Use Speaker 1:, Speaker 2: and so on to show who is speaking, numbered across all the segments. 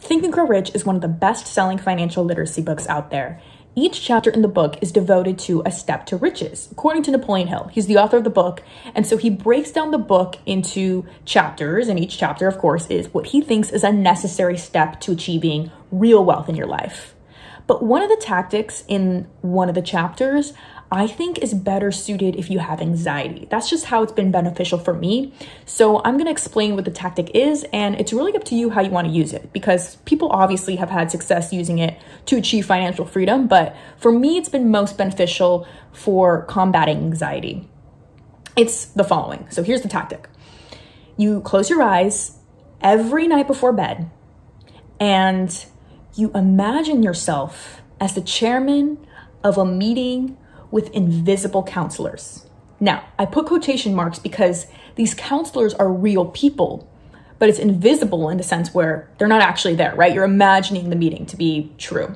Speaker 1: Think and Grow Rich is one of the best selling financial literacy books out there. Each chapter in the book is devoted to a step to riches, according to Napoleon Hill. He's the author of the book. And so he breaks down the book into chapters. And each chapter, of course, is what he thinks is a necessary step to achieving real wealth in your life. But one of the tactics in one of the chapters I think is better suited if you have anxiety. That's just how it's been beneficial for me. So I'm to explain what the tactic is, and it's really up to you how you want to use it because people obviously have had success using it to achieve financial freedom. But for me, it's been most beneficial for combating anxiety. It's the following. So here's the tactic you close your eyes every night before bed and you imagine yourself as the chairman of a meeting with invisible counselors. Now, I put quotation marks because these counselors are real people, but it's invisible in the sense where they're not actually there, right? You're imagining the meeting to be true.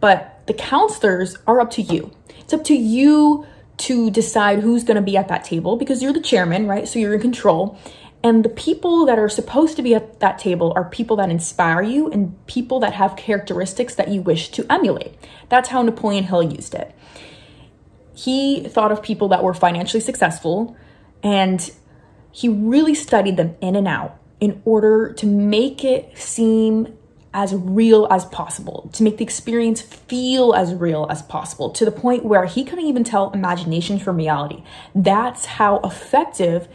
Speaker 1: But the counselors are up to you. It's up to you to decide who's going to be at that table because you're the chairman, right? So you're in control. And the people that are supposed to be at that table are people that inspire you and people that have characteristics that you wish to emulate. That's how Napoleon Hill used it he thought of people that were financially successful and he really studied them in and out in order to make it seem as real as possible, to make the experience feel as real as possible, to the point where he couldn't even tell imagination from reality. That's how effective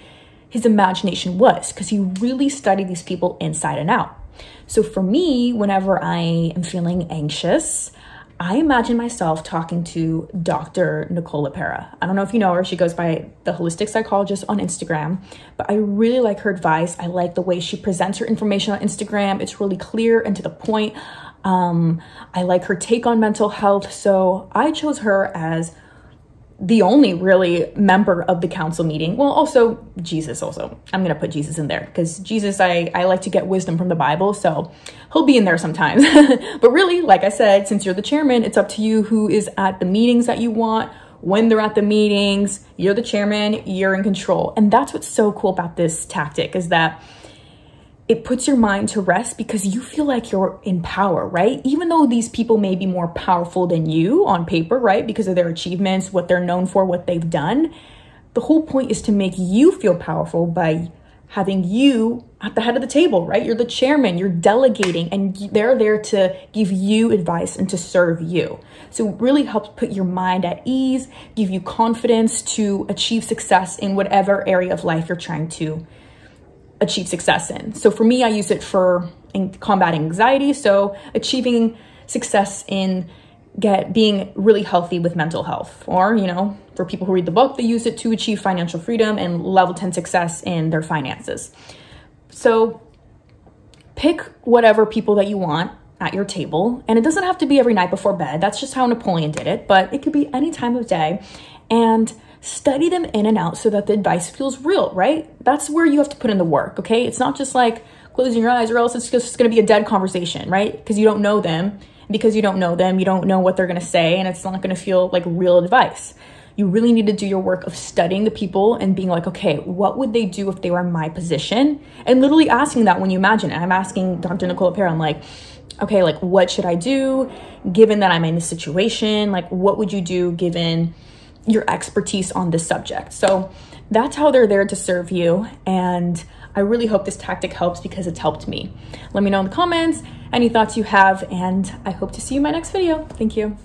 Speaker 1: his imagination was, because he really studied these people inside and out. So for me, whenever I am feeling anxious, I imagine myself talking to Dr. Nicola LePera. I don't know if you know her. She goes by the holistic psychologist on Instagram, but I really like her advice. I like the way she presents her information on Instagram. It's really clear and to the point. Um, I like her take on mental health. So I chose her as the only really member of the council meeting. Well, also Jesus also. I'm going to put Jesus in there because Jesus I I like to get wisdom from the Bible, so he'll be in there sometimes. but really, like I said, since you're the chairman, it's up to you who is at the meetings that you want. When they're at the meetings, you're the chairman, you're in control. And that's what's so cool about this tactic is that it puts your mind to rest because you feel like you're in power, right? Even though these people may be more powerful than you on paper, right? Because of their achievements, what they're known for, what they've done. The whole point is to make you feel powerful by having you at the head of the table, right? You're the chairman, you're delegating, and they're there to give you advice and to serve you. So it really helps put your mind at ease, give you confidence to achieve success in whatever area of life you're trying to achieve success in. So for me, I use it for combating anxiety. So achieving success in get being really healthy with mental health. Or you know for people who read the book they use it to achieve financial freedom and level 10 success in their finances. So pick whatever people that you want at your table. And it doesn't have to be every night before bed. That's just how napoleon did it. But it could be any time of day. And study them in and out so that the advice feels real, right? That's where you have to put in the work, okay? It's not just like closing your eyes or else it's just going to be a dead conversation, right? Because you don't know them. Because you don't know them, you don't know what they're going to say and it's not going to feel like real advice. You really need to do your work of studying the people and being like, okay, what would they do if they were in my position? And literally asking that when you imagine it. I'm asking Dr. Nicole LePera, I'm like, okay, like what should I do given that I'm in this situation? Like what would you do given your expertise on this subject. So that's how they're there to serve you. And I really hope this tactic helps because it's helped me. Let me know in the comments any thoughts you have, and I hope to see you in my next video. Thank you.